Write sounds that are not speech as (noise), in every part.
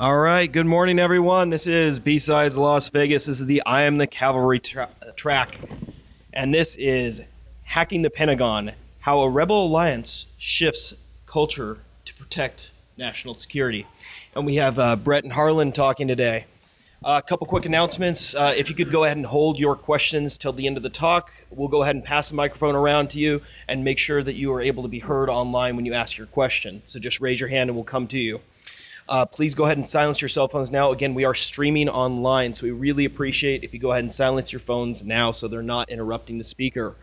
All right. Good morning, everyone. This is B-Sides Las Vegas. This is the I Am the Cavalry tra- track. And this is Hacking the Pentagon How a Rebel Alliance Shifts Culture to Protect National Security. And we have uh, Brett and Harlan talking today. Uh, a couple quick announcements. Uh, if you could go ahead and hold your questions till the end of the talk, we'll go ahead and pass the microphone around to you and make sure that you are able to be heard online when you ask your question. So just raise your hand and we'll come to you. Uh, please go ahead and silence your cell phones now. Again, we are streaming online, so we really appreciate if you go ahead and silence your phones now so they're not interrupting the speaker.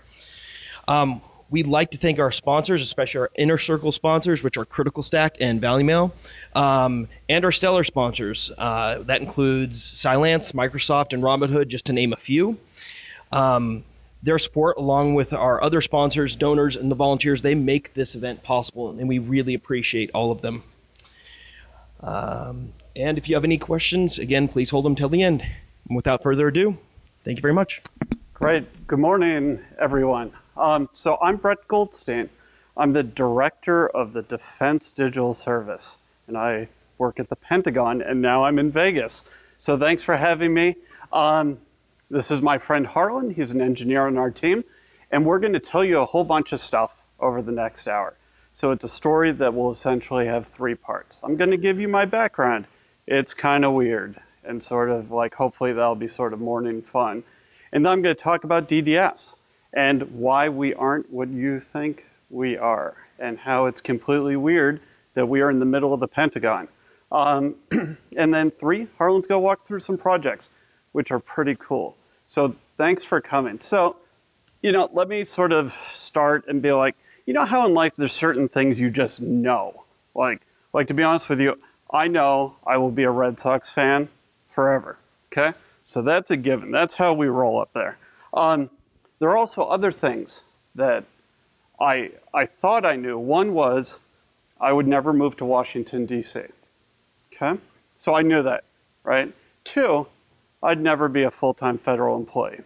Um, we'd like to thank our sponsors, especially our inner circle sponsors, which are Critical Stack and Valimail, um, and our stellar sponsors. Uh, that includes Cylance, Microsoft, and Robinhood, just to name a few. Um, their support, along with our other sponsors, donors, and the volunteers, they make this event possible, and we really appreciate all of them. Um, and if you have any questions, again, please hold them till the end. And without further ado, thank you very much. Great. Good morning, everyone. Um, so I'm Brett Goldstein. I'm the director of the Defense Digital Service, and I work at the Pentagon, and now I'm in Vegas. So thanks for having me. Um, this is my friend Harlan. He's an engineer on our team, and we're going to tell you a whole bunch of stuff over the next hour. So it's a story that will essentially have three parts. I'm going to give you my background. It's kind of weird and sort of like hopefully that'll be sort of morning fun. And then I'm going to talk about DDS and why we aren't what you think we are and how it's completely weird that we are in the middle of the Pentagon. Um, (clears throat) and then three, Harlan's going to walk through some projects, which are pretty cool. So thanks for coming. So, you know, let me sort of start and be like, you know how in life there's certain things you just know. Like, like to be honest with you, I know I will be a Red Sox fan forever. Okay, so that's a given. That's how we roll up there. Um, there are also other things that I I thought I knew. One was I would never move to Washington D.C. Okay, so I knew that, right? Two, I'd never be a full-time federal employee.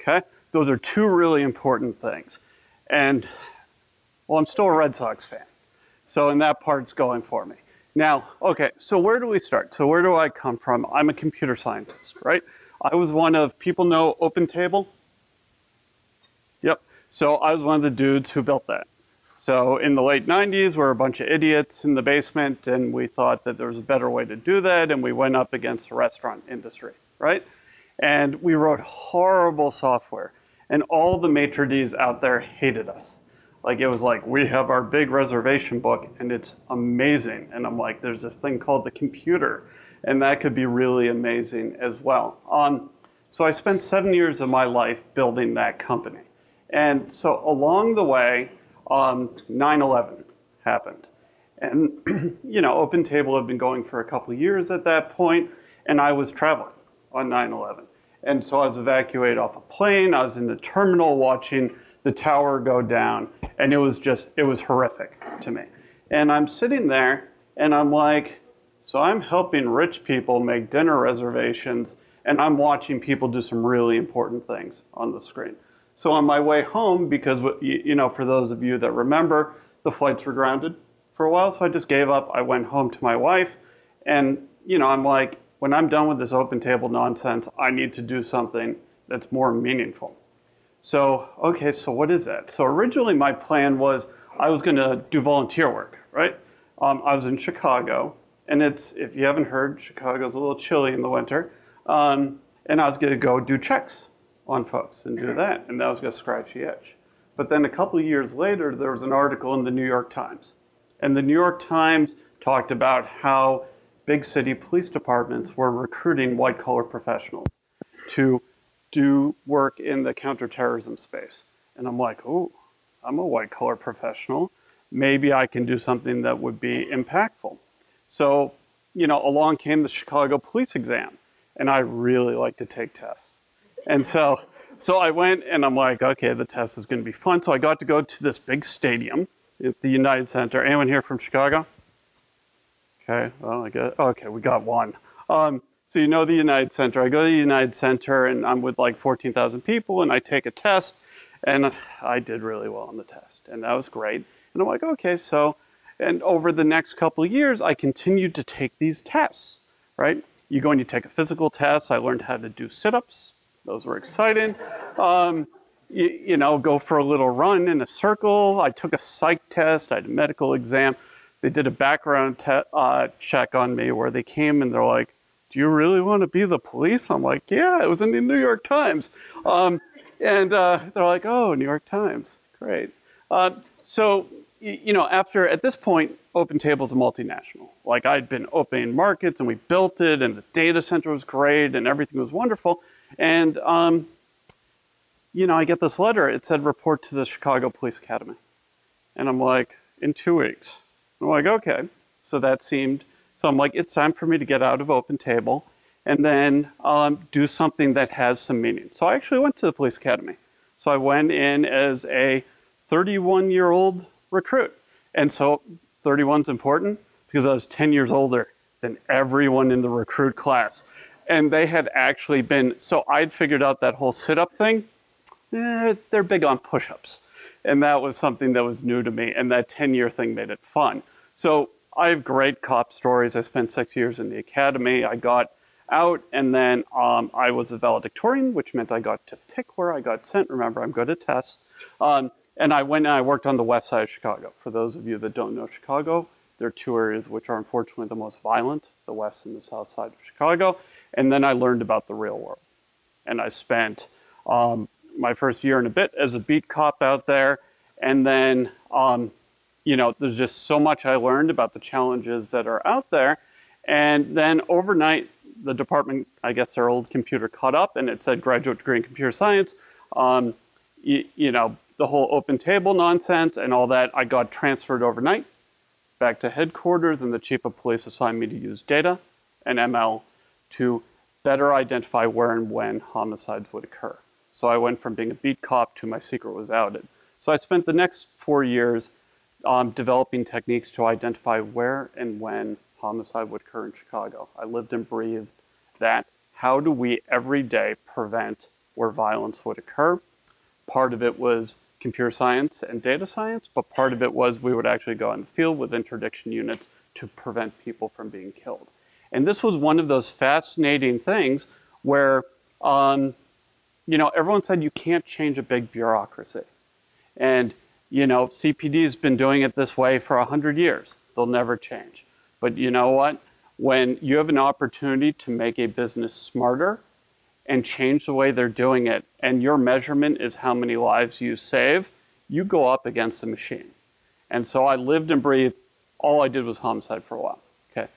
Okay, those are two really important things, and well, I'm still a Red Sox fan. So, and that part's going for me. Now, okay, so where do we start? So, where do I come from? I'm a computer scientist, right? I was one of, people know OpenTable? Yep. So, I was one of the dudes who built that. So, in the late 90s, we were a bunch of idiots in the basement, and we thought that there was a better way to do that, and we went up against the restaurant industry, right? And we wrote horrible software, and all the maitre d's out there hated us like it was like we have our big reservation book and it's amazing. And i'm like there's this thing called the computer and that could be really amazing as well. Um, so i spent seven years of my life building that company. And so along the way um, 9-11 happened. And (clears throat) you know OpenTable had been going for a couple years at that point and i was traveling on 9-11 and so i was evacuated off a plane. I was in the terminal watching the tower go down. And it was just, it was horrific to me. And I'm sitting there and I'm like, so I'm helping rich people make dinner reservations and I'm watching people do some really important things on the screen. So on my way home, because, you know, for those of you that remember, the flights were grounded for a while. So I just gave up. I went home to my wife and, you know, I'm like, when I'm done with this OpenTable nonsense, I need to do something that's more meaningful. So, okay, so what is that? So originally my plan was I was going to do volunteer work, right? Um, I was in Chicago, and it's, if you haven't heard, Chicago's a little chilly in the winter. Um, and I was going to go do checks on folks and do that, and that was going to scratch the itch. But then a couple of years later, there was an article in the New York Times. And the New York Times talked about how big city police departments were recruiting white collar professionals to do work in the counterterrorism space. And I'm like, oh, I'm a white collar professional. Maybe I can do something that would be impactful. So, you know, along came the Chicago police exam, and I really like to take tests. And so, so I went and I'm like, okay, the test is going to be fun. So I got to go to this big stadium at the United Center. Anyone here from Chicago? Okay, well, I guess, okay, we got one. Um, so you know the United Center. I go to the United Center and I'm with like 14,000 people and I take a test and I did really well on the test and that was great. And I'm like, okay, so, And over the next couple years, I continued to take these tests, right? You go and you take a physical test. I learned how to do sit-ups. Those were exciting. Um, you, you, know, go for a little run in a circle. I took a psych test. I had a medical exam. They did a background uh, check on me where they came and they're like, do you really want to be the police? I'm like, yeah, it was in the New York Times. Um, and uh, they're like, oh, New York Times, great. Uh, so, you know, after, at this point, OpenTable is a multinational. Like I'd been opening markets and we built it and the data center was great and everything was wonderful. And, um, you know, I get this letter. It said report to the Chicago Police Academy. And I'm like, in two weeks. I'm like, okay. So that seemed, so I'm like, it's time for me to get out of OpenTable and then um, do something that has some meaning. So I actually went to the police academy. So I went in as a 31 year old recruit. And so 31 is important because I was 10 years older than everyone in the recruit class. And they had actually been, so I'd figured out that whole sit up thing. Eh, they're big on push ups. And that was something that was new to me. And that 10 year thing made it fun. So I have great cop stories. I spent six years in the academy. I got out, and then um, I was a valedictorian, which meant I got to pick where I got sent. Remember, I'm good at tests. Um, and I went and I worked on the west side of Chicago. For those of you that don't know Chicago, there are two areas which are unfortunately the most violent, the west and the south side of Chicago. And then I learned about the real world. And I spent um, my first year and a bit as a beat cop out there. And then, um, you know, there's just so much I learned about the challenges that are out there. And then overnight, the department, I guess their old computer caught up and it said graduate degree in computer science. Um, you, you know, the whole OpenTable nonsense and all that, I got transferred overnight back to headquarters and the chief of police assigned me to use data and ML to better identify where and when homicides would occur. So I went from being a beat cop to my secret was outed. So I spent the next four years um, developing techniques to identify where and when homicide would occur in Chicago. I lived and breathed that. How do we every day prevent where violence would occur? Part of it was computer science and data science, but part of it was we would actually go in the field with interdiction units to prevent people from being killed. And this was one of those fascinating things where, um, you know, everyone said you can't change a big bureaucracy. And, you know, CPD has been doing it this way for 100 years. They'll never change. But you know what? When you have an opportunity to make a business smarter and change the way they're doing it, and your measurement is how many lives you save, you go up against the machine. And so I lived and breathed, all I did was homicide for a while. Okay.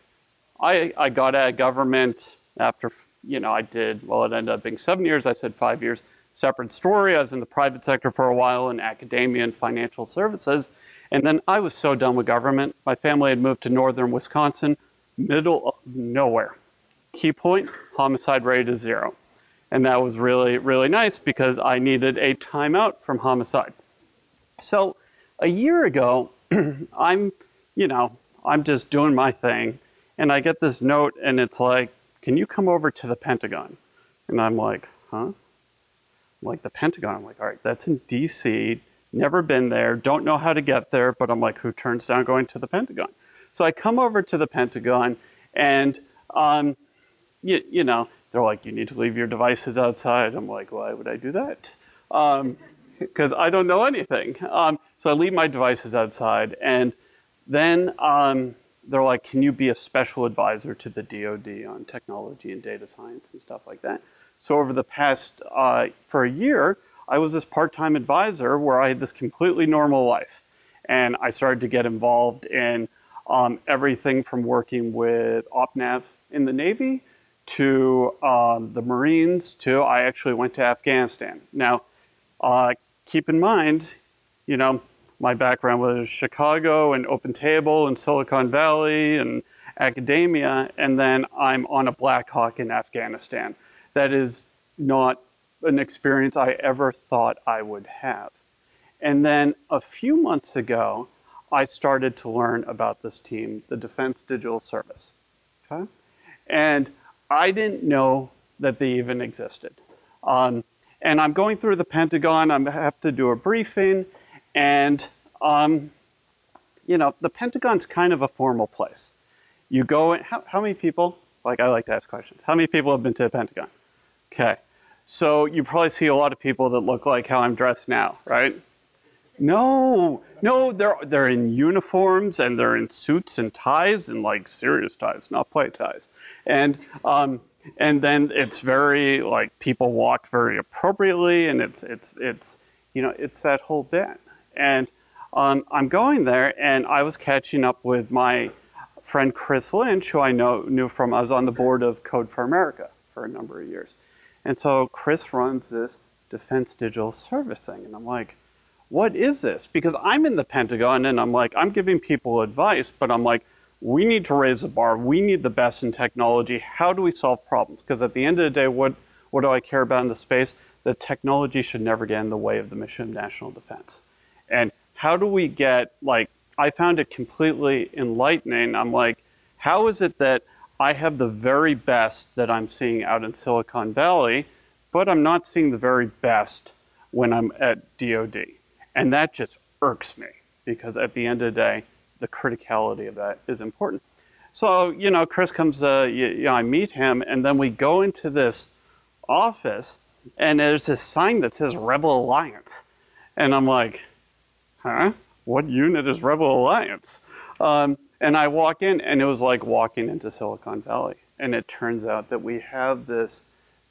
I, I got out of government after, you know, I did, well, it ended up being seven years. I said five years. Separate story. I was in the private sector for a while in academia and financial services. And then I was so done with government. My family had moved to northern Wisconsin, middle of nowhere. Key point, homicide rate is zero. And that was really, really nice because I needed a timeout from homicide. So a year ago, (clears throat) I'm, you know, I'm just doing my thing. And I get this note and it's like, can you come over to the Pentagon? And I'm like, huh? Like the Pentagon. I'm like, all right, that's in DC never been there, don't know how to get there, but I'm like, who turns down going to the Pentagon? So I come over to the Pentagon and, um, you, you know, they're like, you need to leave your devices outside. I'm like, why would I do that? Because um, I don't know anything. Um, so I leave my devices outside and then um, they're like, can you be a special advisor to the DoD on technology and data science and stuff like that? So over the past, uh, for a year, I was this part-time advisor where I had this completely normal life. And I started to get involved in um, everything from working with OpNav in the Navy to um, the Marines to I actually went to Afghanistan. Now, uh, keep in mind, you know, my background was Chicago and OpenTable and Silicon Valley and academia, and then I'm on a Black Hawk in Afghanistan. That is not an experience I ever thought I would have. And then a few months ago, I started to learn about this team, the Defense Digital Service. Okay? And I didn't know that they even existed. Um, and I'm going through the Pentagon, I have to do a briefing, and um, you know, the Pentagon's kind of a formal place. You go in, how, how many people, like I like to ask questions, how many people have been to the Pentagon? Okay. So you probably see a lot of people that look like how I'm dressed now, right? No, no, they're they're in uniforms and they're in suits and ties and like serious ties, not play ties. And um, and then it's very like people walk very appropriately and it's it's it's you know it's that whole bit. And um, I'm going there and I was catching up with my friend Chris Lynch, who I know knew from I was on the board of Code for America for a number of years. And so Chris runs this Defense Digital Service thing, and I'm like what is this? Because I'm in the Pentagon and I'm like, I'm giving people advice, but I'm like, we need to raise the bar. We need the best in technology. How do we solve problems? Because at the end of the day, what, what do I care about in the space? The technology should never get in the way of the mission of national defense. And how do we get, like, I found it completely enlightening. I'm like, how is it that I have the very best that I'm seeing out in Silicon Valley, but I'm not seeing the very best when I'm at DoD? And that just irks me because at the end of the day, the criticality of that is important. So, you know, Chris comes, uh, you, you know, I meet him, and then we go into this office, and there's this sign that says Rebel Alliance. And I'm like, huh? What unit is Rebel Alliance? Um, and I walk in, and it was like walking into Silicon Valley. And it turns out that we have this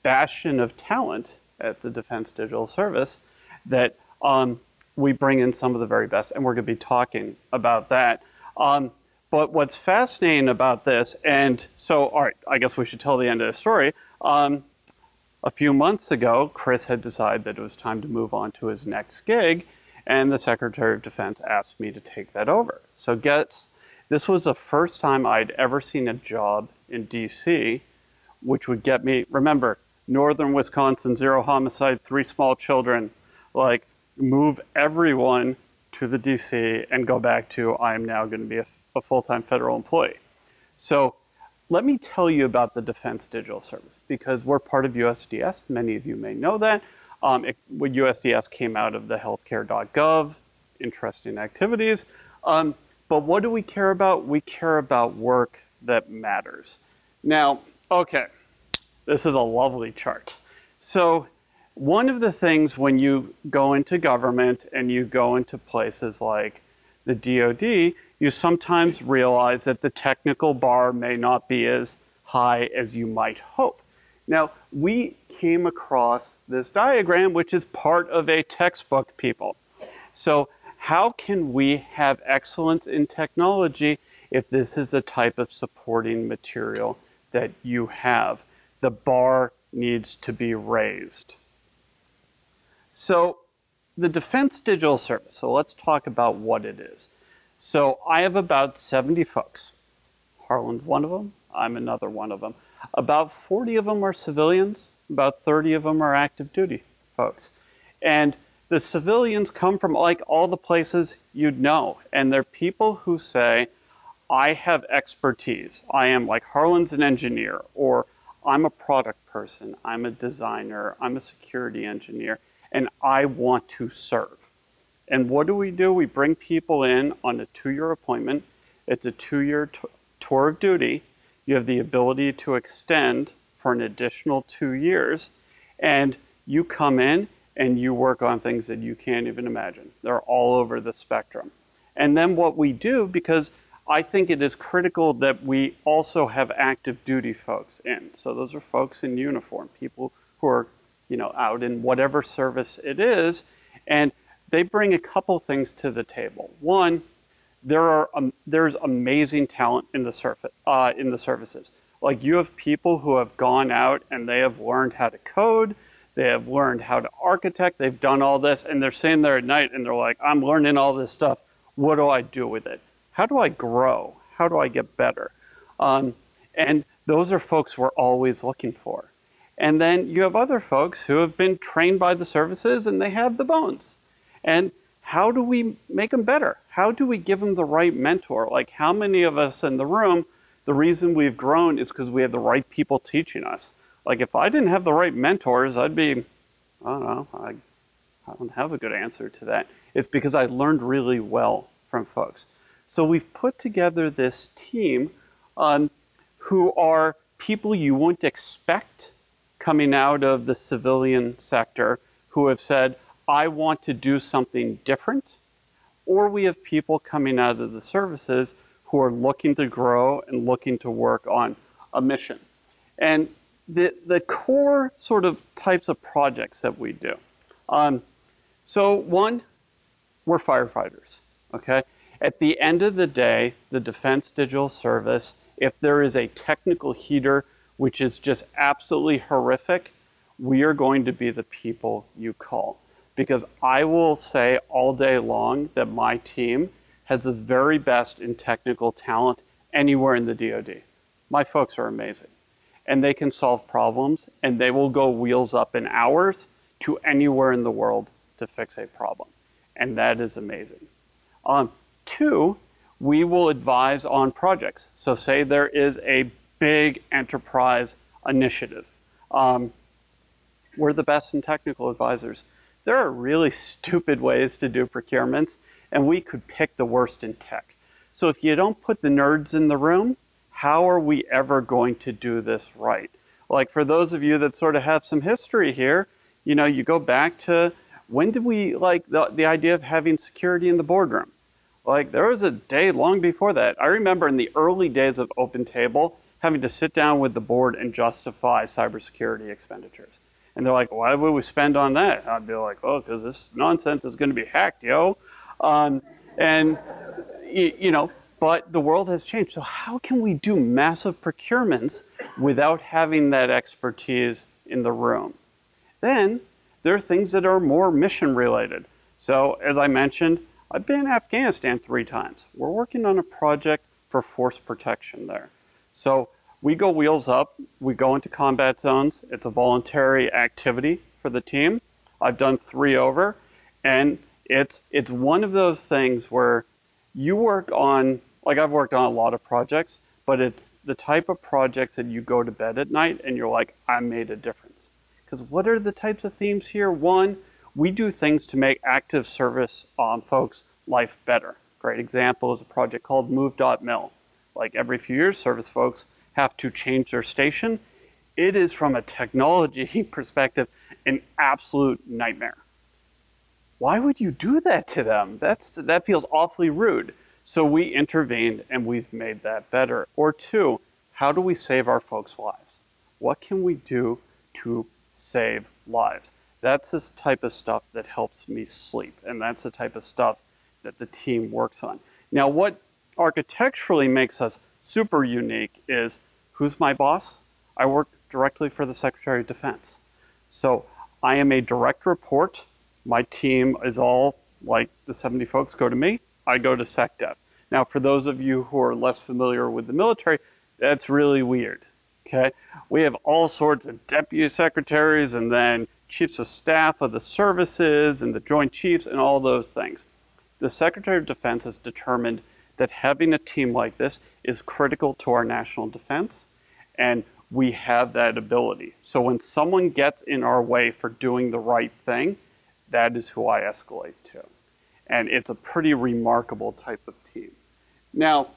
bastion of talent at the Defense Digital Service that um, we bring in some of the very best, and we're going to be talking about that. Um, but what's fascinating about this, and so, all right, I guess we should tell the end of the story. Um, a few months ago, Chris had decided that it was time to move on to his next gig, and the Secretary of Defense asked me to take that over. So, gets this was the first time I'd ever seen a job in DC, which would get me. Remember, Northern Wisconsin, zero homicide, three small children. Like move everyone to the DC and go back to I am now going to be a, a full-time federal employee. So let me tell you about the Defense Digital Service because we're part of USDS. Many of you may know that. Um, it, USDS came out of the healthcare.gov, interesting activities. Um, but what do we care about? We care about work that matters. Now, okay, this is a lovely chart. So one of the things when you go into government and you go into places like the DoD, you sometimes realize that the technical bar may not be as high as you might hope. Now, we came across this diagram, which is part of a textbook, people. So, how can we have excellence in technology if this is a type of supporting material that you have? The bar needs to be raised. So the Defense Digital Service, so let's talk about what it is. So I have about 70 folks. Harlan's one of them, I'm another one of them. About 40 of them are civilians, about 30 of them are active duty folks. And the civilians come from like all the places you'd know. And they're people who say, I have expertise. I am like Harlan's an engineer, or I'm a product person, I'm a designer, I'm a security engineer and I want to serve. And what do we do? We bring people in on a two year appointment. It's a two year tour of duty. You have the ability to extend for an additional two years. And you come in and you work on things that you can't even imagine. They're all over the spectrum. And then what we do, because I think it is critical that we also have active duty folks in. So those are folks in uniform, people who are you know, out in whatever service it is, and they bring a couple things to the table. One, there are um, there's amazing talent in the surface uh, in the services. Like you have people who have gone out and they have learned how to code, they have learned how to architect, they've done all this, and they're sitting there at night and they're like, I'm learning all this stuff. What do I do with it? How do I grow? How do I get better? Um, and those are folks we're always looking for. And then you have other folks who have been trained by the services and they have the bones. And how do we make them better? How do we give them the right mentor? Like, how many of us in the room, the reason we've grown is because we have the right people teaching us. Like, if I didn't have the right mentors, I'd be, I don't know, I, I don't have a good answer to that. It's because I learned really well from folks. So we've put together this team um, who are people you wouldn't expect coming out of the civilian sector who have said, I want to do something different. Or we have people coming out of the services who are looking to grow and looking to work on a mission. And the, the core sort of types of projects that we do. Um, so one, we're firefighters, okay? At the end of the day, the Defense Digital Service, if there is a technical heater which is just absolutely horrific, we are going to be the people you call. Because I will say all day long that my team has the very best in technical talent anywhere in the DoD. My folks are amazing. And they can solve problems, and they will go wheels up in hours to anywhere in the world to fix a problem. And that is amazing. Um, two, we will advise on projects. So, say there is a big enterprise initiative. Um, we're the best in technical advisors. There are really (laughs) stupid ways to do procurements, and we could pick the worst in tech. So if you don't put the nerds in the room, how are we ever going to do this right? Like for those of you that sort of have some history here, you know, you go back to when did we like the, the idea of having security in the boardroom? Like there was a day long before that. I remember in the early days of OpenTable having to sit down with the board and justify cybersecurity expenditures. And they're like, why would we spend on that? I'd be like, oh, because this nonsense is going to be hacked, yo. Um, and, you, you know, but the world has changed. So how can we do massive procurements without having that expertise in the room? Then there are things that are more mission related. So as I mentioned, I've been in Afghanistan three times. We're working on a project for force protection there. So we go wheels up, we go into combat zones. It's a voluntary activity for the team. I've done three over, and it's it's one of those things where you work on like I've worked on a lot of projects, but it's the type of projects that you go to bed at night and you're like, I made a difference. Because what are the types of themes here? One, we do things to make active service um, folks' life better. Great example is a project called Move.mil. Like every few years, service folks have to change their station. It is, from a technology (laughs) perspective, an absolute nightmare. Why would you do that to them? That's, that feels awfully rude. So we intervened and we've made that better. Or two, how do we save our folks' lives? What can we do to save lives? That's this type of stuff that helps me sleep, and that's the type of stuff that the team works on. Now, what architecturally makes us super unique is who's my boss? I work directly for the Secretary of Defense. So I am a direct report. My team is all like the 70 folks go to me. I go to SecDef. Now, for those of you who are less familiar with the military, that's really weird. Okay, we have all sorts of deputy secretaries and then chiefs of staff of the services and the joint chiefs and all those things. The Secretary of Defense has determined that having a team like this is critical to our national defense, and we have that ability. So when someone gets in our way for doing the right thing, that is who I escalate to. And it's a pretty remarkable type of team. Now,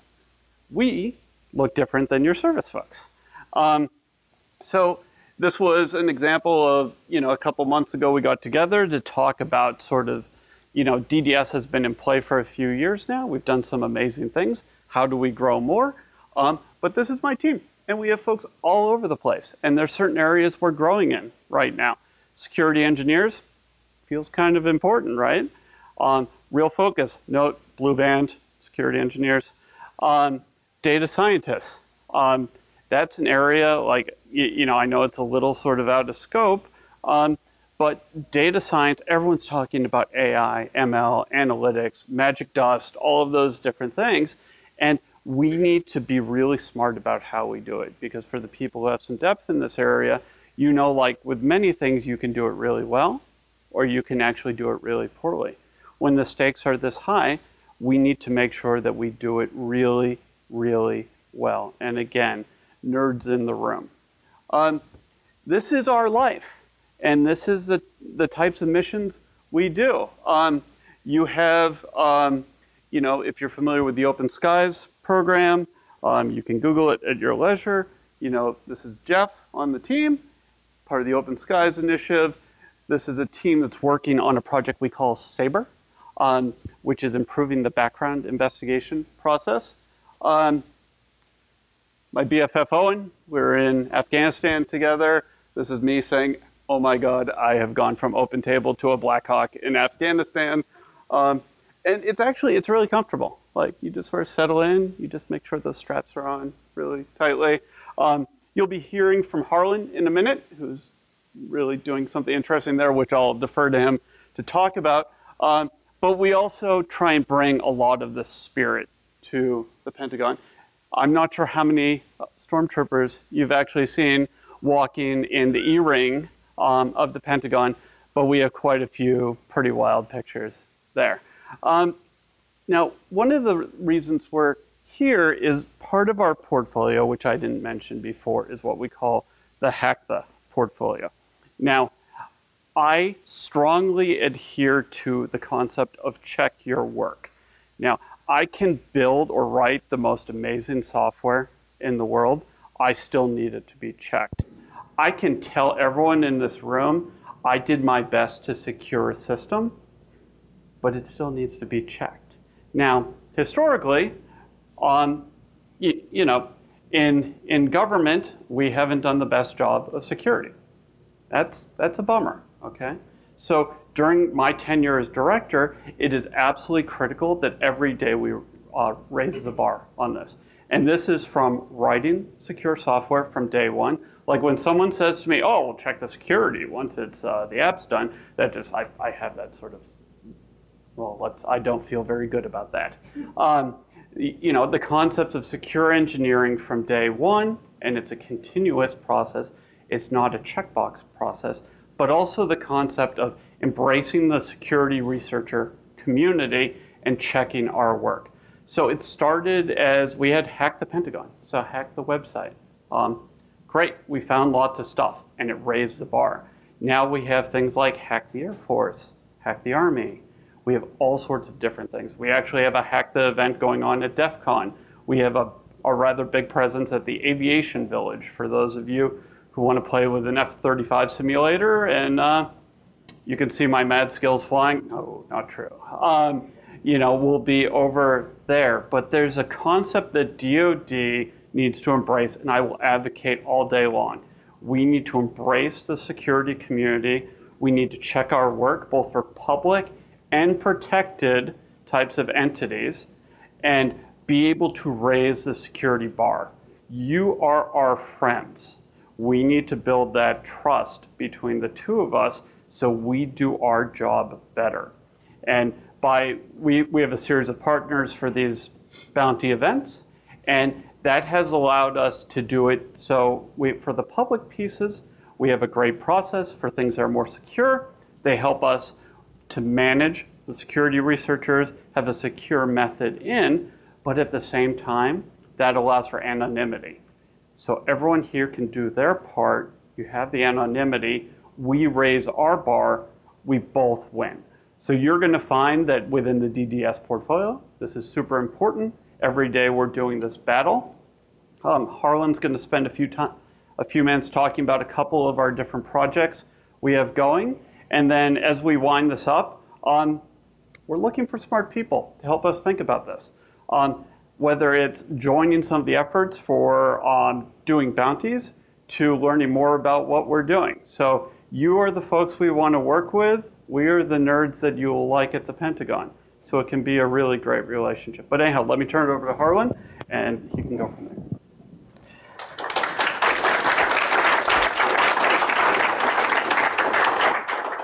we look different than your service folks. Um, so this was an example of, you know, a couple months ago we got together to talk about sort of you know, DDS has been in play for a few years now. We've done some amazing things. How do we grow more? Um, but this is my team, and we have folks all over the place. And there's certain areas we're growing in right now. Security engineers feels kind of important, right? Um, real focus, note blue band, security engineers. Um, data scientists. Um, that's an area like, you, you, know, I know it's a little sort of out of scope, um, but data science, everyone's talking about AI, ML, analytics, magic dust, all of those different things. And we need to be really smart about how we do it because for the people who have some depth in this area, you know, like with many things, you can do it really well or you can actually do it really poorly. When the stakes are this high, we need to make sure that we do it really, really well. And again, nerds in the room. Um, this is our life. And this is the, the types of missions we do. Um, you have, um, you know, if you're familiar with the Open Skies program, um, you can Google it at your leisure. You know, this is Jeff on the team, part of the Open Skies initiative. This is a team that's working on a project we call SABRE, um, which is improving the background investigation process. Um, my BFF Owen, we're in Afghanistan together. This is me saying, oh my God, I have gone from OpenTable to a Black Hawk in Afghanistan. Um, and it's actually, it's really comfortable. Like you just sort of settle in, you just make sure those straps are on really tightly. Um, you'll be hearing from Harlan in a minute, who's really doing something interesting there, which I'll defer to him to talk about. Um, but we also try and bring a lot of the spirit to the Pentagon. I'm not sure how many uh, stormtroopers you've actually seen walking in the E-ring um, of the Pentagon, but we have quite a few pretty wild pictures there. Um, now, one of the reasons we're here is part of our portfolio, which I didn't mention before, is what we call the Hack-The portfolio. Now, I strongly adhere to the concept of check your work. Now, I can build or write the most amazing software in the world. I still need it to be checked. I can tell everyone in this room I did my best to secure a system, but it still needs to be checked. Now, historically, um, you, you know, in, in government, we haven't done the best job of security. That's, that's a bummer, okay? So during my tenure as director, it is absolutely critical that every day we uh, raise the bar on this. And this is from writing secure software from day one. Like when someone says to me, oh, we'll check the security once it's uh, the app's done, that just, I, I have that sort of, well, let's, I don't feel very good about that. Um, you know, the concepts of secure engineering from day one, and it's a continuous process, it's not a checkbox process, but also the concept of embracing the security researcher community and checking our work. So it started as we had hacked the Pentagon, so hack the website. Um, great, we found lots of stuff, and it raised the bar. Now we have things like hack the Air Force, hack the Army. We have all sorts of different things. We actually have a hack the event going on at DEF CON. We have a, a rather big presence at the Aviation Village for those of you who want to play with an F-35 simulator, and uh, you can see my mad skills flying. No, not true. Um, you know, we'll be over there. But there's a concept that DoD needs to embrace, and I will advocate all day long. We need to embrace the security community. We need to check our work, both for public and protected types of entities, and be able to raise the security bar. You are our friends we need to build that trust between the two of us so we do our job better. And by we, we have a series of partners for these bounty events, and that has allowed us to do it so we, for the public pieces, we have a great process for things that are more secure. They help us to manage the security researchers, have a secure method in, but at the same time, that allows for anonymity. So everyone here can do their part. You have the anonymity. We raise our bar. We both win. So you're going to find that within the DDS portfolio, this is super important. Every day we're doing this battle. Um, Harlan's going to spend a few time, a few minutes talking about a couple of our different projects we have going. And then as we wind this up, um, we're looking for smart people to help us think about this. Um, whether it's joining some of the efforts for um, doing bounties to learning more about what we're doing. So you are the folks we want to work with. We are the nerds that you will like at the Pentagon. So it can be a really great relationship. But anyhow, let me turn it over to Harlan, and he can go from there.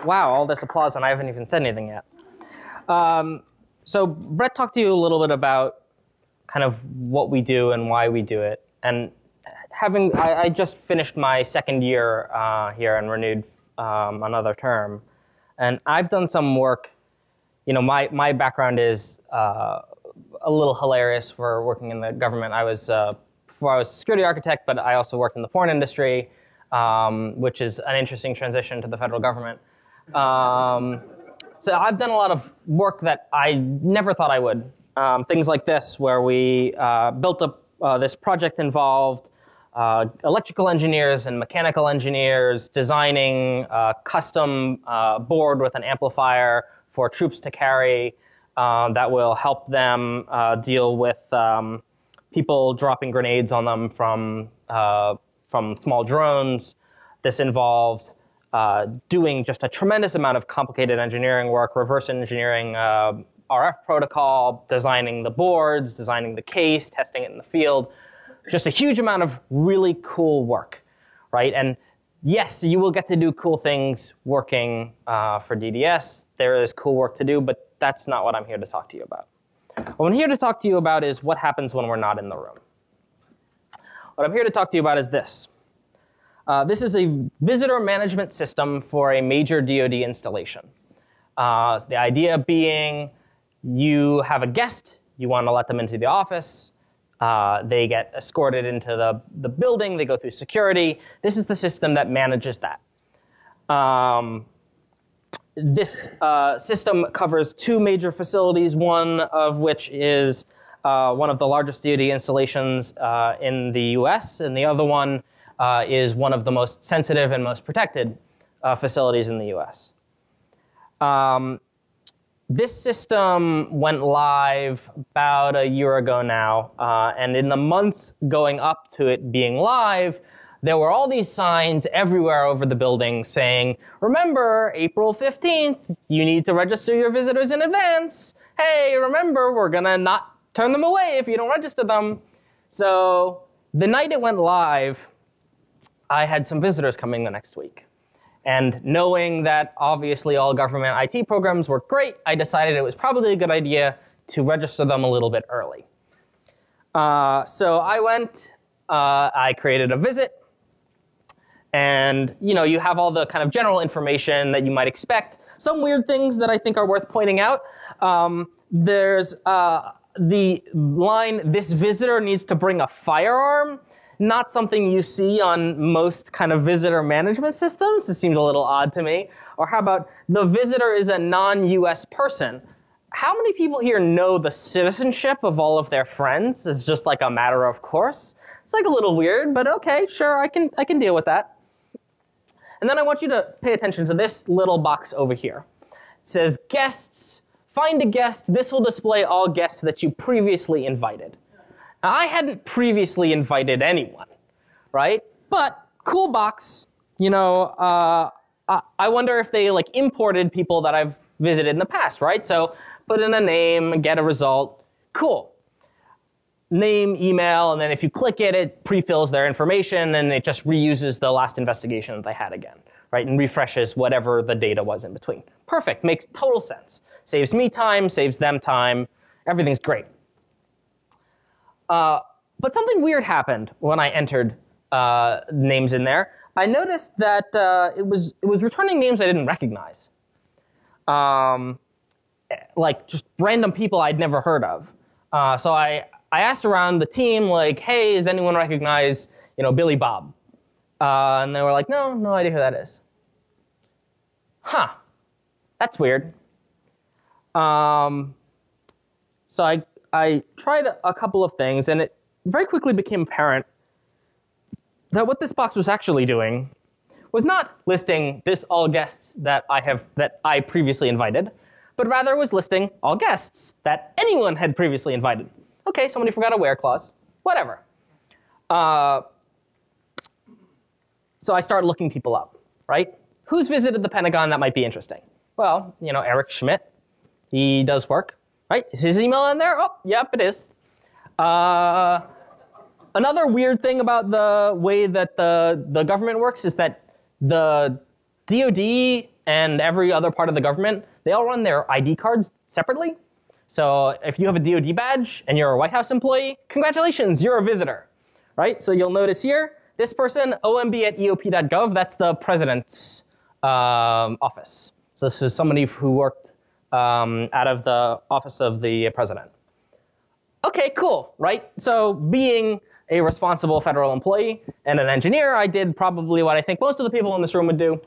Wow, all this applause, and I haven't even said anything yet. Um, so Brett talked to you a little bit about kind of what we do and why we do it. And having, I, I just finished my second year uh, here and renewed um, another term. And I've done some work, you know, my, my background is uh, a little hilarious for working in the government. I was, uh, before I was a security architect, but I also worked in the porn industry, um, which is an interesting transition to the federal government. Um, so I've done a lot of work that I never thought I would um, things like this, where we uh, built up uh, this project involved uh, electrical engineers and mechanical engineers designing a custom uh, board with an amplifier for troops to carry um, that will help them uh, deal with um, people dropping grenades on them from, uh, from small drones. This involved uh, doing just a tremendous amount of complicated engineering work, reverse engineering uh, RF protocol, designing the boards, designing the case, testing it in the field. Just a huge amount of really cool work, right? And yes, you will get to do cool things working uh, for DDS. There is cool work to do, but that's not what I'm here to talk to you about. What I'm here to talk to you about is what happens when we're not in the room. What I'm here to talk to you about is this. Uh, this is a visitor management system for a major DoD installation. Uh, the idea being you have a guest, you want to let them into the office, uh, they get escorted into the, the building, they go through security. This is the system that manages that. Um, this uh, system covers two major facilities, one of which is uh, one of the largest DoD installations uh, in the US, and the other one uh, is one of the most sensitive and most protected uh, facilities in the US. Um, this system went live about a year ago now, uh, and in the months going up to it being live, there were all these signs everywhere over the building saying, remember, April 15th, you need to register your visitors in advance. Hey, remember, we're gonna not turn them away if you don't register them. So the night it went live, I had some visitors coming the next week. And knowing that obviously all government IT programs work great, I decided it was probably a good idea to register them a little bit early. Uh, so I went, uh, I created a visit, and you know, you have all the kind of general information that you might expect. Some weird things that I think are worth pointing out. Um, there's uh, the line, this visitor needs to bring a firearm. Not something you see on most kind of visitor management systems. It seems a little odd to me. Or how about the visitor is a non-US person? How many people here know the citizenship of all of their friends is just like a matter of course? It's like a little weird, but okay, sure, I can, I can deal with that. And then I want you to pay attention to this little box over here. It says guests, find a guest. This will display all guests that you previously invited. Now, I hadn't previously invited anyone, right? But cool box, you know, uh, I wonder if they like imported people that I've visited in the past, right? So put in a name, get a result, cool name, email, and then if you click it, it pre-fills their information and it just reuses the last investigation that they had again, right? And refreshes whatever the data was in between. Perfect, makes total sense. Saves me time, saves them time, everything's great. Uh, but something weird happened when I entered uh, names in there. I noticed that uh, it was it was returning names I didn't recognize, um, like just random people I'd never heard of. Uh, so I I asked around the team, like, hey, does anyone recognize, you know, Billy Bob? Uh, and they were like, no, no idea who that is. Huh, that's weird. Um, so I, I tried a couple of things, and it very quickly became apparent that what this box was actually doing was not listing this all guests that I have that I previously invited, but rather was listing all guests that anyone had previously invited. Okay, somebody forgot a where clause. Whatever. Uh, so I start looking people up, right? Who's visited the Pentagon that might be interesting? Well, you know, Eric Schmidt. He does work, right? Is his email in there? Oh, yep, it is. Uh, another weird thing about the way that the, the government works is that the DoD and every other part of the government, they all run their ID cards separately. So if you have a DoD badge and you're a White House employee, congratulations, you're a visitor, right? So you'll notice here, this person, omb at eop.gov, that's the president's um, office. So this is somebody who worked um, out of the office of the president. Okay, cool, right? So being a responsible federal employee and an engineer, I did probably what I think most of the people in this room would do.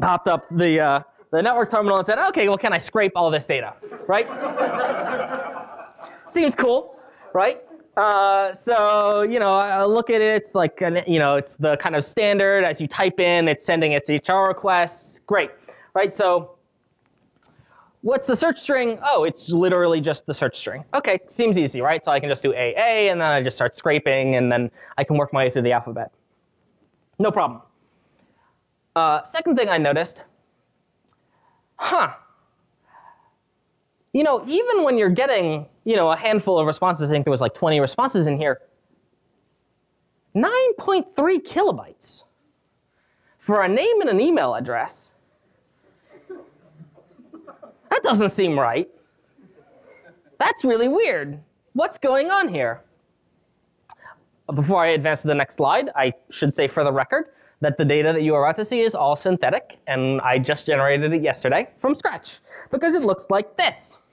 Popped up the uh, the network terminal and said, okay, well, can I scrape all this data, right? Seems cool, right? Uh, so you know, I look at it. It's like an, you know, it's the kind of standard as you type in. It's sending its HR requests. Great, right? So. What's the search string? Oh, it's literally just the search string. Okay, seems easy, right? So I can just do AA, and then I just start scraping, and then I can work my way through the alphabet. No problem. Uh, second thing I noticed, huh, you know, even when you're getting, you know, a handful of responses, I think there was like 20 responses in here, 9.3 kilobytes for a name and an email address. That doesn't seem right. That's really weird. What's going on here? Before I advance to the next slide, I should say for the record that the data that you are about to see is all synthetic, and I just generated it yesterday from scratch because it looks like this. (laughs)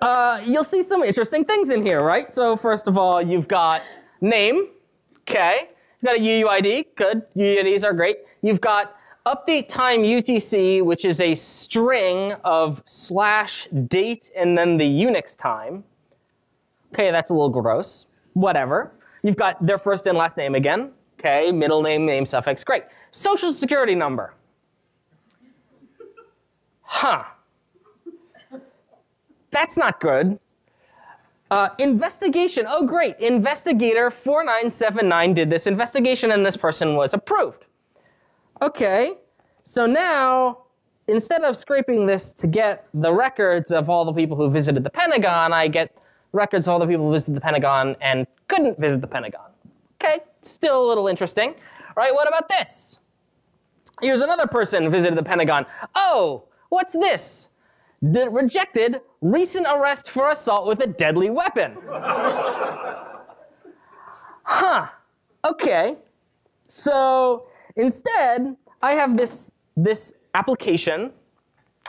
Uh, you'll see some interesting things in here, right? So first of all, you've got name, okay. You've got a UUID, good. UUIDs are great. You've got update time UTC, which is a string of slash date and then the Unix time. Okay, that's a little gross. Whatever. You've got their first and last name again. Okay, middle name, name suffix, great. Social security number. Huh. That's not good. Uh, investigation. Oh, great. Investigator 4979 did this investigation and this person was approved. Okay, so now instead of scraping this to get the records of all the people who visited the Pentagon, I get records of all the people who visited the Pentagon and couldn't visit the Pentagon. Okay, still a little interesting. Right, what about this? Here's another person who visited the Pentagon. Oh, what's this? D- rejected recent arrest for assault with a deadly weapon. (laughs) huh. Okay. So instead, I have this, this application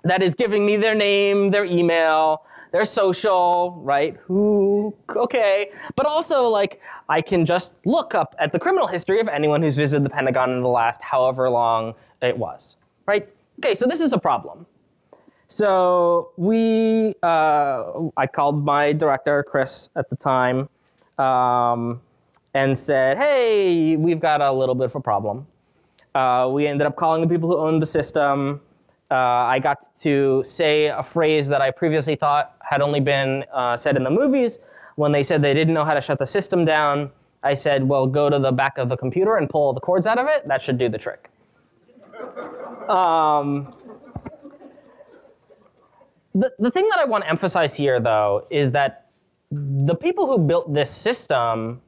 that is giving me their name, their email, their social, right? Who, okay. But also, like, I can just look up at the criminal history of anyone who's visited the Pentagon in the last however long it was, right? Okay, so this is a problem. So we, uh, I called my director, Chris, at the time, um, and said, hey, we've got a little bit of a problem. Uh, we ended up calling the people who owned the system. Uh, I got to say a phrase that I previously thought had only been uh, said in the movies. When they said they didn't know how to shut the system down, I said, well, go to the back of the computer and pull the cords out of it. That should do the trick. Um, the, the thing that I want to emphasize here, though, is that the people who built this system,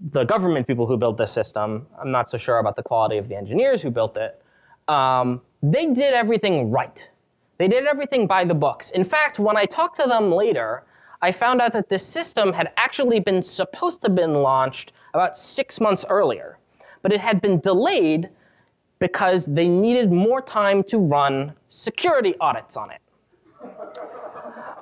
the government people who built this system, I'm not so sure about the quality of the engineers who built it, um, they did everything right. They did everything by the books. In fact, when I talked to them later, I found out that this system had actually been supposed to have been launched about six months earlier, but it had been delayed because they needed more time to run security audits on it.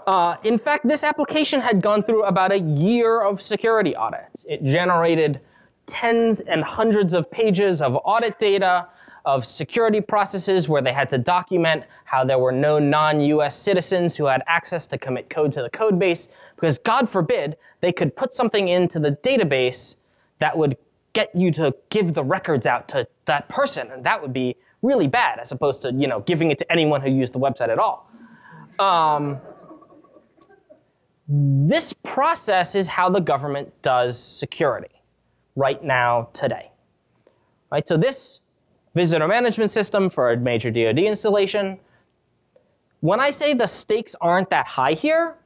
Uh, in fact, this application had gone through about a year of security audits. It generated tens and hundreds of pages of audit data, of security processes where they had to document how there were no non-US citizens who had access to commit code to the code base, because God forbid they could put something into the database that would get you to give the records out to that person, and that would be really bad, as opposed to you know giving it to anyone who used the website at all. Um, this process is how the government does security right now today. Right? So this visitor management system for a major DoD installation, when I say the stakes aren't that high here,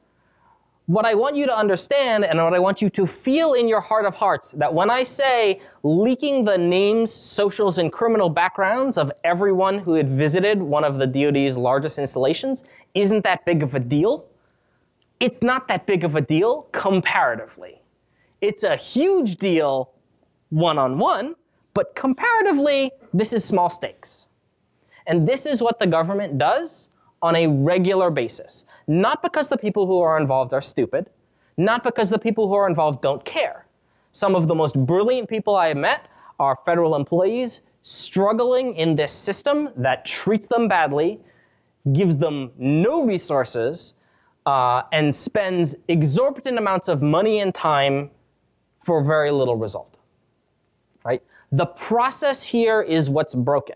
what I want you to understand and what I want you to feel in your heart of hearts that when I say leaking the names, socials, and criminal backgrounds of everyone who had visited one of the DoD's largest installations isn't that big of a deal, it's not that big of a deal comparatively. It's a huge deal one on one, but comparatively, this is small stakes. And this is what the government does on a regular basis. Not because the people who are involved are stupid, not because the people who are involved don't care. Some of the most brilliant people I have met are federal employees struggling in this system that treats them badly gives them no resources, uh, and spends exorbitant amounts of money and time for very little result. Right? The process here is what's broken.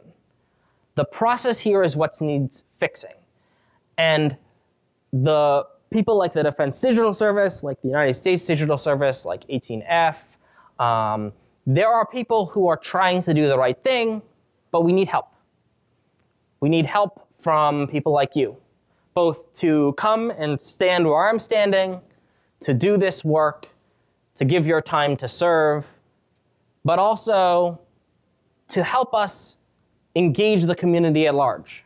The process here is what needs fixing. And the people like the Defense Digital Service, like the United States Digital Service, like 18F, um, there are people who are trying to do the right thing, but we need help. We need help from people like you, both to come and stand where I'm standing, to do this work, to give your time to serve, but also to help us engage the community at large.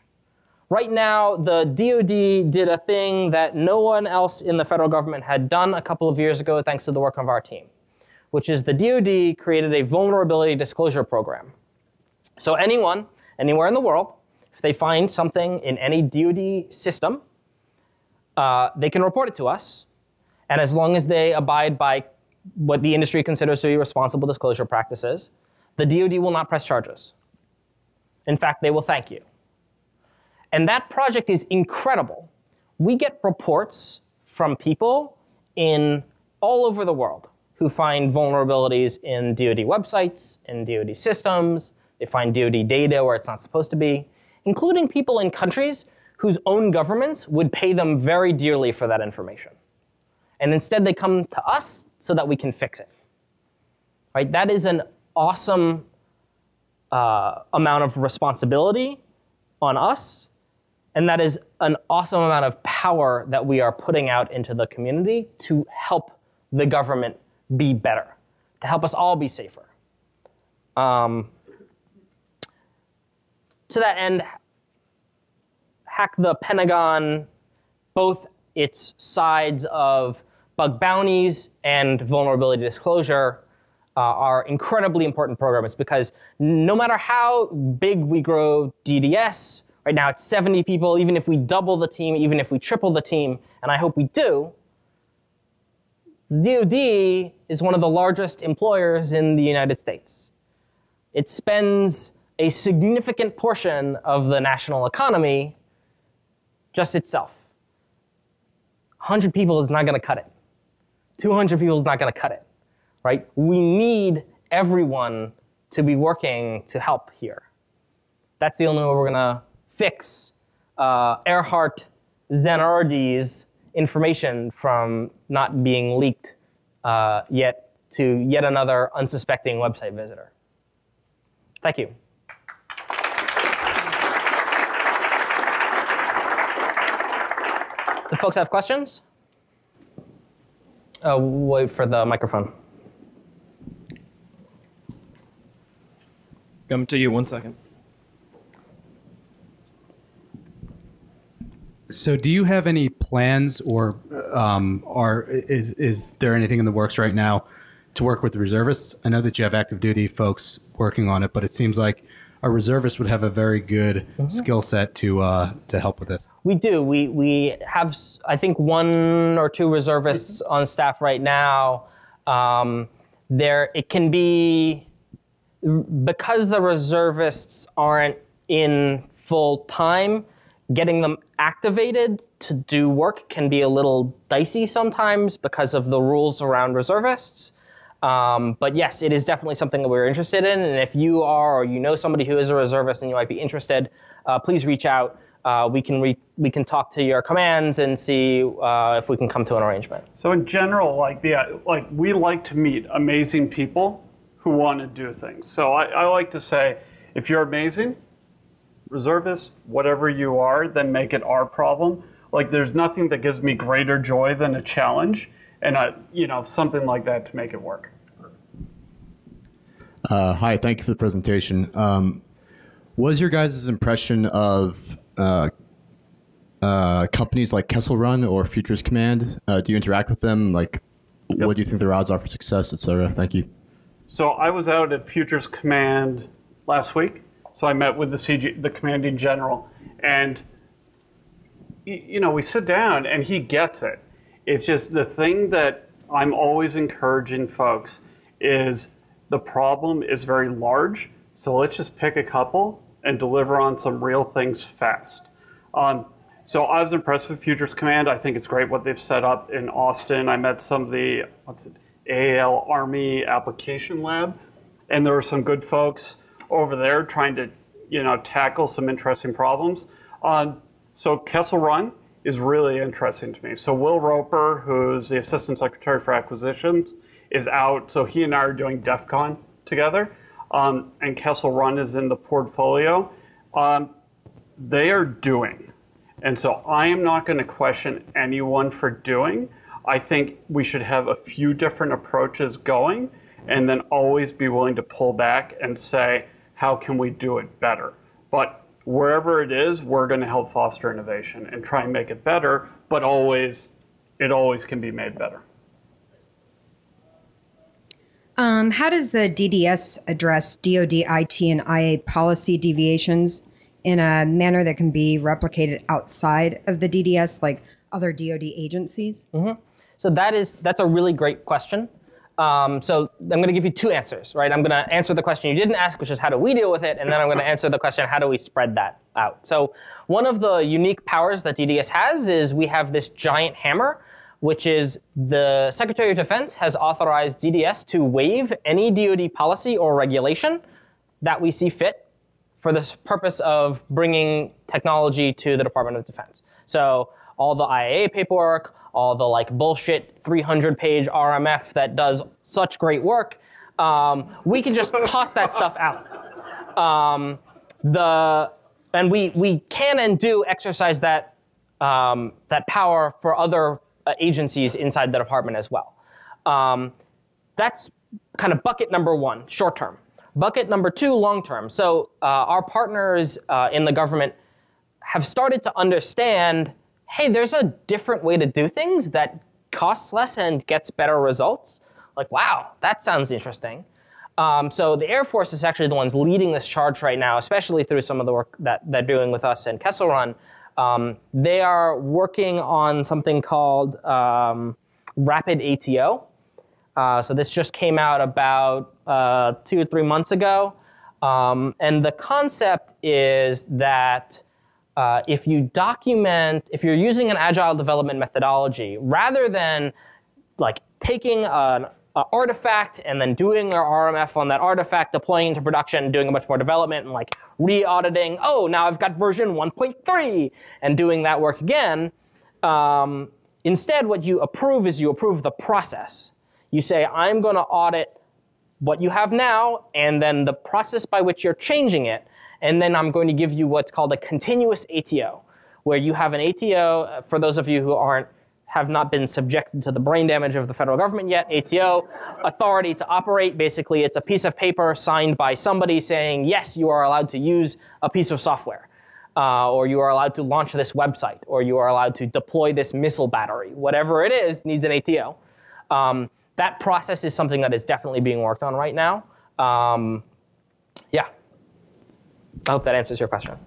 Right now, the DoD did a thing that no one else in the federal government had done a couple of years ago, thanks to the work of our team, which is the DoD created a vulnerability disclosure program. So anyone, anywhere in the world, if they find something in any DoD system, uh, they can report it to us. And as long as they abide by what the industry considers to be responsible disclosure practices, the DoD will not press charges. In fact, they will thank you. And that project is incredible. We get reports from people in all over the world who find vulnerabilities in DoD websites, in DoD systems. They find DoD data where it's not supposed to be, including people in countries whose own governments would pay them very dearly for that information. And instead, they come to us so that we can fix it. Right? That is an awesome uh, amount of responsibility on us and that is an awesome amount of power that we are putting out into the community to help the government be better, to help us all be safer. Um, to that end, Hack the Pentagon, both its sides of bug bounties and vulnerability disclosure, uh, are incredibly important programs because no matter how big we grow DDS, Right now it's 70 people. Even if we double the team, even if we triple the team, and I hope we do, DoD is one of the largest employers in the United States. It spends a significant portion of the national economy just itself. 100 people is not going to cut it. 200 people is not going to cut it, right? We need everyone to be working to help here. That's the only way we're going to fix uh, Erhard Zanardi's information from not being leaked uh, yet to yet another unsuspecting website visitor. Thank you. Do folks have questions? Uh, wait for the microphone. Come to you, one second. So, do you have any plans, or um, are is is there anything in the works right now to work with the reservists? I know that you have active duty folks working on it, but it seems like a reservist would have a very good mm-hmm. skill set to uh, to help with this. We do. We we have I think one or two reservists mm-hmm. on staff right now. Um, there, it can be because the reservists aren't in full time getting them activated to do work can be a little dicey sometimes because of the rules around reservists. Um, but yes, it is definitely something that we're interested in. And if you are or you know somebody who is a reservist and you might be interested, uh, please reach out. Uh, we can re- we can talk to your commands and see uh, if we can come to an arrangement. So in general, like yeah, like we like to meet amazing people who want to do things. So I, I like to say, if you're amazing, reservist, whatever you are, then make it our problem. Like there's nothing that gives me greater joy than a challenge and a, you know something like that to make it work. Uh, hi, thank you for the presentation. Um, what is your guys' impression of uh, uh, companies like Kessel Run or Futures Command? Uh, do you interact with them? Like, yep. what do you think their odds are for success, et cetera? Thank you. So I was out at Futures Command last week so I met with the CG, the commanding general, and you know we sit down and he gets it. It's just the thing that I'm always encouraging folks is the problem is very large. So let's just pick a couple and deliver on some real things fast. Um, so I was impressed with Futures Command. I think it's great what they've set up in Austin. I met some of the what's it, AAL Army Application Lab, and there were some good folks over there trying to, you know, tackle some interesting problems. Um, so Kessel Run is really interesting to me. So Will Roper, who's the Assistant Secretary for Acquisitions, is out. So he and I are doing DEF CON together, um, and Kessel Run is in the portfolio. Um, they are doing. And so I am not going to question anyone for doing. I think we should have a few different approaches going and then always be willing to pull back and say, how can we do it better? But wherever it is, we're going to help foster innovation and try and make it better, but always, it always can be made better. Um, how does the DDS address DoD IT and IA policy deviations in a manner that can be replicated outside of the DDS, like other DoD agencies? So that is that's a really great question. Um, so I'm going to give you two answers, right? I'm going to answer the question you didn't ask, which is how do we deal with it, and then I'm going to answer the question how do we spread that out. So one of the unique powers that DDS has is we have this giant hammer, which is the Secretary of Defense has authorized DDS to waive any DoD policy or regulation that we see fit for the purpose of bringing technology to the Department of Defense. So all the IAA paperwork, all the like bullshit 300 page RMF that does such great work, um, we can just (laughs) toss that stuff out. Um, the and we we can and do exercise that um, that power for other agencies inside the department as well. Um, that's kind of bucket number one, short term. Bucket number two, long term. So uh, our partners uh, in the government have started to understand, hey, there's a different way to do things that costs less and gets better results. Like, wow, that sounds interesting. Um, so the Air Force is actually the ones leading this charge right now, especially through some of the work that they're doing with us in Kessel Run. Um, they are working on something called um, Rapid ATO. Uh, so this just came out about uh, two or three months ago. Um, and the concept is that uh, if you document, if you're using an agile development methodology, rather than like taking an a artifact and then doing our RMF on that artifact, deploying into production, doing a bunch more development, and like re-auditing. Oh, now I've got version 1.3, and doing that work again. Um, instead, what you approve is you approve the process. You say, I'm going to audit what you have now, and then the process by which you're changing it, and then I'm going to give you what's called a continuous ATO, where you have an ATO. uh, For those of you who aren't have not been subjected to the brain damage of the federal government yet. ATO, authority to operate. Basically, it's a piece of paper signed by somebody saying, yes, you are allowed to use a piece of software. Uh, or you are allowed to launch this website, or you are allowed to deploy this missile battery. Whatever it is needs an ATO. Um, that process is something that is definitely being worked on right now. Um, yeah. I hope that answers your question.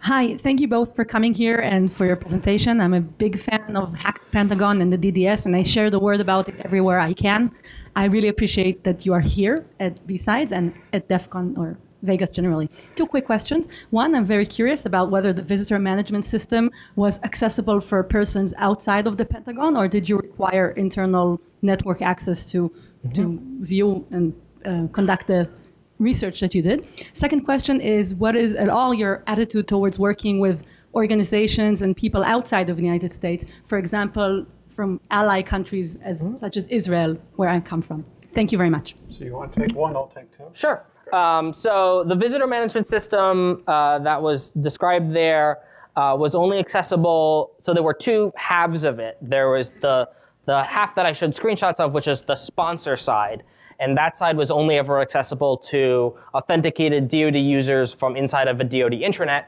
Hi, thank you both for coming here and for your presentation. I'm a big fan of Hack the Pentagon and the DDS, and I share the word about it everywhere I can. I really appreciate that you are here at B-Sides and at DEF CON or Vegas generally. Two quick questions. One, I'm very curious about whether the visitor management system was accessible for persons outside of the Pentagon, or did you require internal network access to, to view and uh, conduct the research that you did. Second question is what is at all your attitude towards working with organizations and people outside of the United States, for example, from ally countries as, such as Israel, where I come from? Thank you very much. So you want to take one, I'll take two. Sure. Um, so the visitor management system uh, that was described there uh, was only accessible. So there were two halves of it. There was the the half that I showed screenshots of, which is the sponsor side, and that side was only ever accessible to authenticated DoD users from inside of a DoD intranet.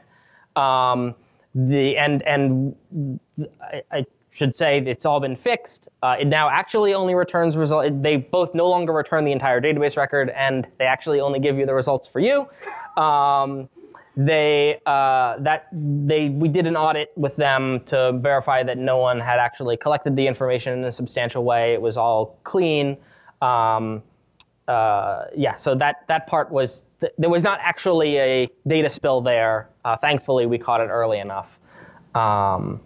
Um, the and and I, I should say it's all been fixed. Uh, it now actually only returns result. They both no longer return the entire database record, and they actually only give you the results for you. Um, they uh, that they we did an audit with them to verify that no one had actually collected the information in a substantial way. It was all clean. Um, uh, yeah, so that, that part was, th- there was not actually a data spill there. Uh, thankfully, we caught it early enough. Um,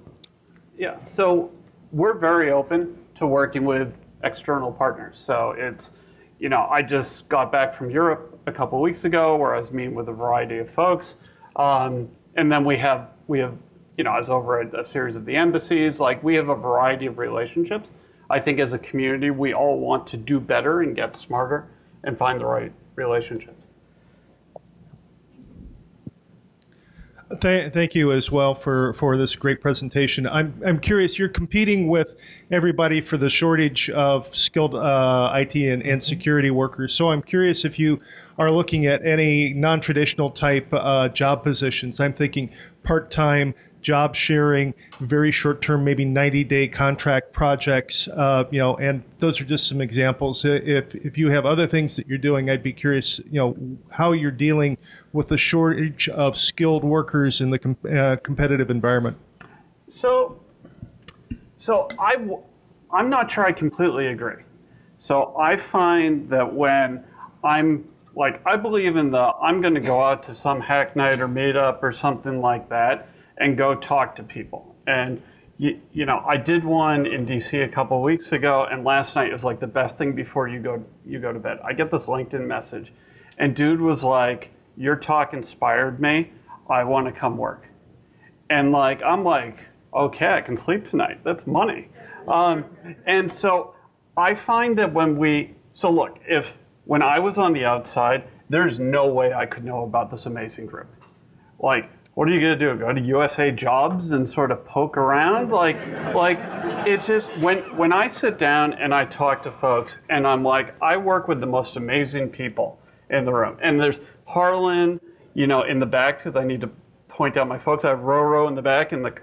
Yeah, so we're very open to working with external partners. So it's, you know, I just got back from Europe a couple weeks ago where I was meeting with a variety of folks. Um, and then we have, we have, you know, I was over at a series of the embassies. Like we have a variety of relationships. I think as a community, we all want to do better and get smarter and find the right relationships. Th- thank you as well for, for this great presentation. I'm, I'm curious, you're competing with everybody for the shortage of skilled uh, IT and, and security workers. So I'm curious if you are looking at any non traditional type uh, job positions. I'm thinking part time, job sharing, very short term, maybe 90 day contract projects, uh, you know, and those are just some examples. If, if you have other things that you're doing, I'd be curious, you know, how you're dealing with the shortage of skilled workers in the com- uh, competitive environment. So, so I, w- I'm not sure I completely agree. So I find that when I'm like, I believe in the, I'm going to go out to some hack night or meetup or something like that and go talk to people. And, you, you know, I did one in DC a couple weeks ago, and last night it was like the best thing before you go, you go to bed. I get this LinkedIn message, and dude was like, Your talk inspired me. I want to come work. And like, I'm like, okay, I can sleep tonight. That's money. Um, and so I find that when we, so look, if when I was on the outside, there's no way I could know about this amazing group. Like, what are you gonna do? Go to USA Jobs and sort of poke around? Like, like it's just when when I sit down and I talk to folks and I'm like, I work with the most amazing people in the room. And there's Harlan, you know, in the back because I need to point out my folks. I have Roro in the back in the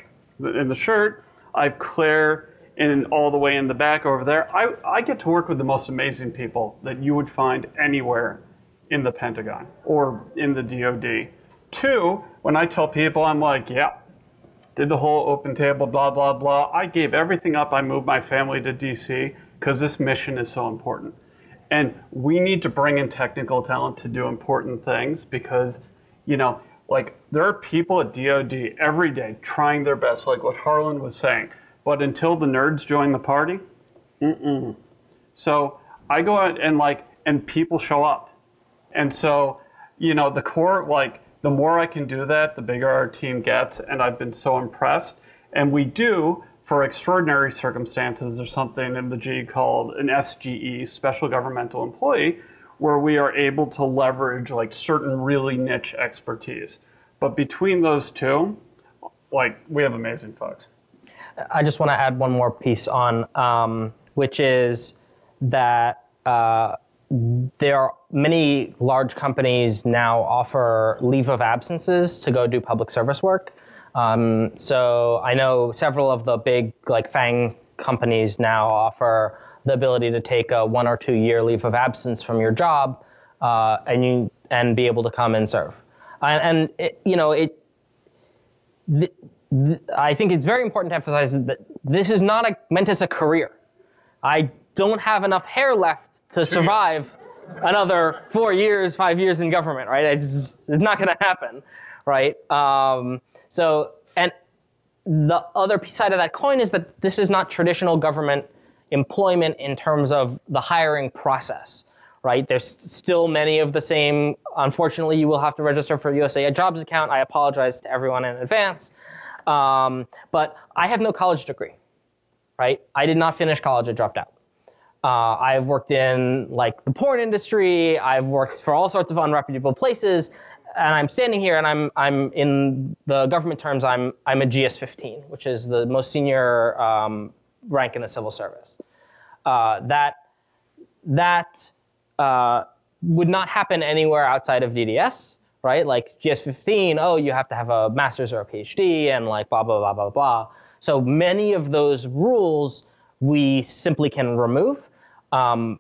in the shirt. I have Claire in all the way in the back over there. I, I get to work with the most amazing people that you would find anywhere in the Pentagon or in the DoD. Two, when I tell people, I'm like, yeah, did the whole OpenTable, blah, blah, blah. I gave everything up. I moved my family to DC because this mission is so important. And we need to bring in technical talent to do important things because, you know, like there are people at DoD every day trying their best, like what Harlan was saying. But until the nerds join the party, mm-mm. So I go out and like, and people show up. And so, you know, the core, like, the more I can do that, the bigger our team gets. And I've been so impressed. And we do, for extraordinary circumstances, there's something in the G called an SGE, Special Governmental Employee, where we are able to leverage like certain really niche expertise. But between those two, like, we have amazing folks. I just want to add one more piece on, um, which is that uh, there are many large companies now offer leave of absences to go do public service work. Um, so I know several of the big like FANG companies now offer the ability to take a one or two year leave of absence from your job uh, and you and be able to come and serve. And, and it, you know it. Th- th- I think it's very important to emphasize that this is not a, meant as a career. I don't have enough hair left to survive another four years, five years in government, right? It's, it's not going to happen, right? Um, so, and the other side of that coin is that this is not traditional government employment in terms of the hiring process, right? There's still many of the same. Unfortunately, you will have to register for a USA Jobs account. I apologize to everyone in advance. Um, but I have no college degree, right? I did not finish college. I dropped out. Uh, I've worked in like the porn industry. I've worked for all sorts of unreputable places, and I'm standing here and I'm I'm in the government terms. I'm I'm a GS15, which is the most senior um, rank in the civil service. Uh, that that uh, would not happen anywhere outside of DDS, right? Like GS15, oh, you have to have a master's or a PhD, and like blah blah blah blah blah. So many of those rules we simply can remove. Um,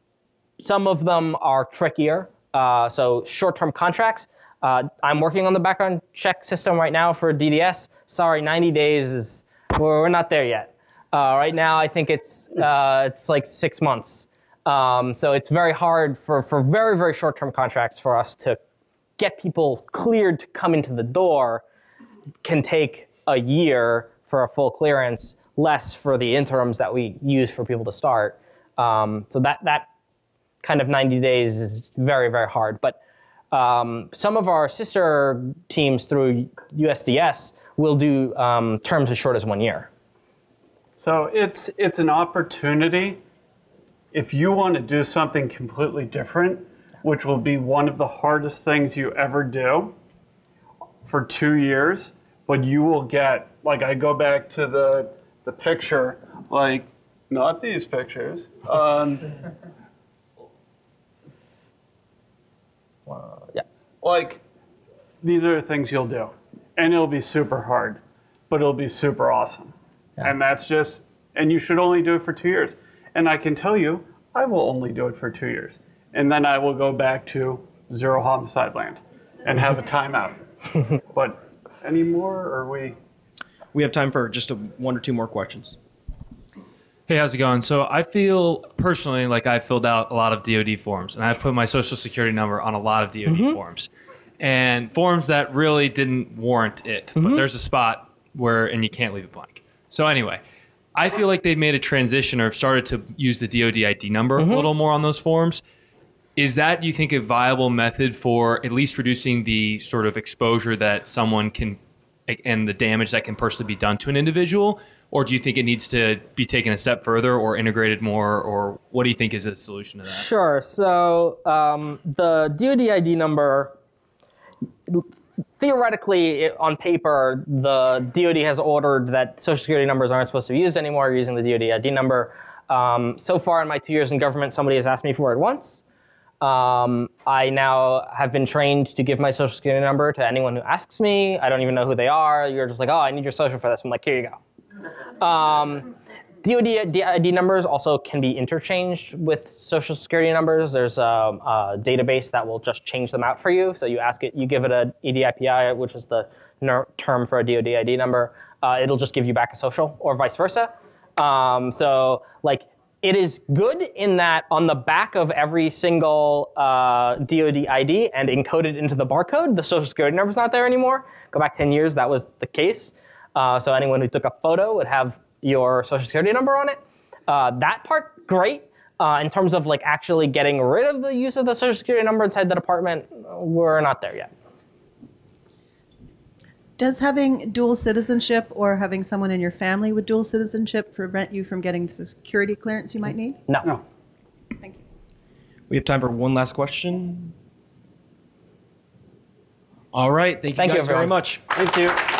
some of them are trickier. Uh, so short-term contracts. Uh, I'm working on the background check system right now for DDS. Sorry, 90 days is we're, we're not there yet. Uh, right now, I think it's uh, it's like six months. Um, so it's very hard for, for very, very short term contracts for us to get people cleared to come into the door can take a year for a full clearance, less for the interims that we use for people to start. Um, so that, that kind of 90 days is very, very hard. But um, some of our sister teams through USDS will do um, terms as short as one year. So it's it's an opportunity if you want to do something completely different, which will be one of the hardest things you ever do for 2 years, but you will get like I go back to the the picture like not these pictures. Um, Yeah. like these are the things you'll do and it'll be super hard but it'll be super awesome Yeah. and that's just and you should only do it for two years and i can tell you i will only do it for two years and then i will go back to zero homicide land and have a timeout (laughs) but any more or are we We have time for just a, one or two more questions. Hey, how's it going? So I feel personally like I filled out a lot of DoD forms, and I put my social security number on a lot of DoD mm-hmm. forms, and forms that really didn't warrant it. But mm-hmm. there's a spot where, and you can't leave it blank. So anyway, I feel like they've made a transition or have started to use the DoD ID number a mm-hmm. little more on those forms. Is that you think a viable method for at least reducing the sort of exposure that someone can and the damage that can personally be done to an individual? Or do you think it needs to be taken a step further or integrated more? Or what do you think is a solution to that? Sure. So um, the DoD ID number, theoretically, it, on paper, the DoD has ordered that Social Security numbers aren't supposed to be used anymore using the DoD ID number. Um, so far in my two years in government, somebody has asked me for it once. Um, I now have been trained to give my social security number to anyone who asks me. I don't even know who they are. You're just like, oh, I need your social for this. I'm like, here you go. Um, DoD ID numbers also can be interchanged with social security numbers. There's a, a database that will just change them out for you. So you ask it, you give it a EDIPI, which is the term for a DoD ID number. Uh, it'll just give you back a social, or vice versa. Um, so like it is good in that on the back of every single uh, DoD ID and encoded into the barcode, the social security number is not there anymore. Go back 10 years, that was the case. Uh, so anyone who took a photo would have your social security number on it. Uh, that part, great. Uh, in terms of like actually getting rid of the use of the social security number inside the department, we're not there yet. Does having dual citizenship or having someone in your family with dual citizenship prevent you from getting the security clearance you might need? No. no Thank you. We have time for one last question. All right. Thank you Thank you, very much. thank you